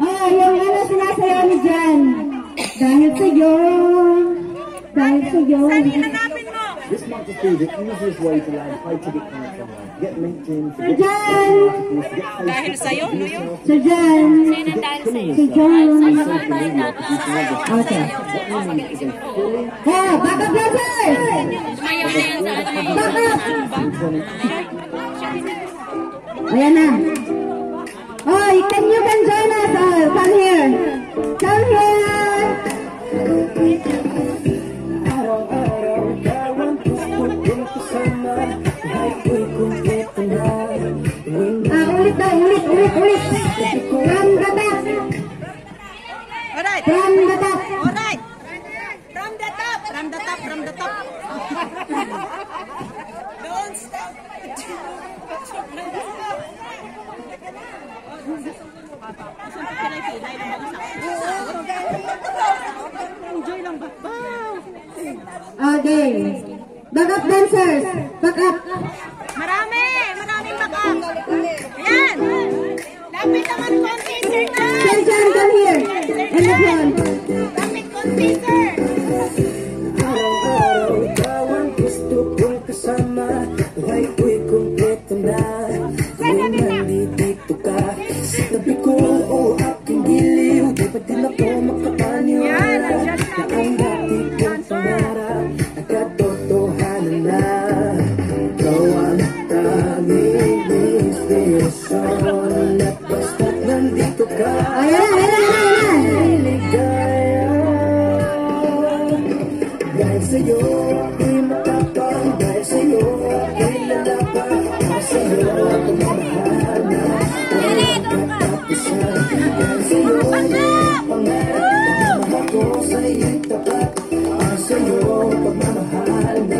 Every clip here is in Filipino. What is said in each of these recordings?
Ah, yung ano sinasayaw ni Jan. Dahil sa'yo. Dahil sa'yo. This might just be the easiest way to land high ticket clients online. Get LinkedIn, Sir Jan. Dahil sa'yo, no yun? Sir Jan. Sino dahil sa'yo? Si John. social media using other Okay. Oh, backup dancers! Mayaw na yan sa ano yung Backup! ba? Ayan na. Oh, can you can join us? Oh, come here. Ulit ulit, ulit, ulit. From the top. Alright, From the top. alright. From. Don't stop. Enjoy lang dancers. Backup. Marami! Ayan! Lapit naman konti, sir! Sir come here. In the front. Lapit konti, sir! Araw-araw kawan gusto kong kasama Kahit nandito ka Ayan ayan ayan. Ligaya Dahil sa'yo ako'y matapang Dahil sa'yo ako'y lalaban Dahil sa'yo ako mamahal na Walang katapusan Dahil sa'yo ay pangarap Pagmamahal ko sa'yo'y tapat Dahil sa'yo pagmamahal na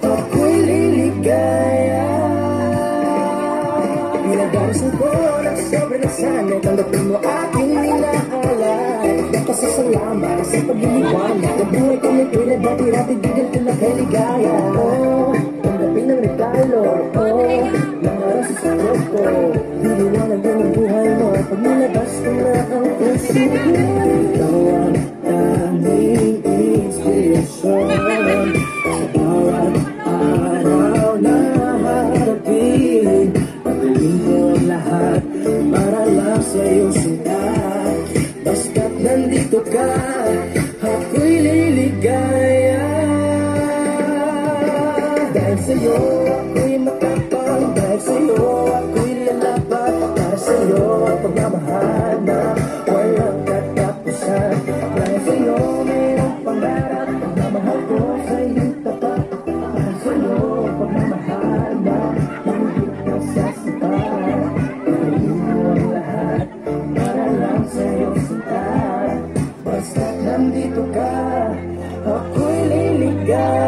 Ako'y liligaya Pinagdarasan ko ng sobrang nasanay Tanggapin mo aking minaalay Napasasalamat sa pagliliwanag Ang buhay ko may Dati bigyan ko na kay ligaya Oh, tanggapin ang regalo Oh, nangaras sa sarap ko Diliwanag din ang buhay mo Pag nilabas ko na Pagdating ko lahat Para lang sa'yo sinta Basta't nandito ka Ako'y liligaya. Dahil sa'yo ako'y matapang. Dahil sa'yo ako'y lalaban Para sa'yo pagmamahal God.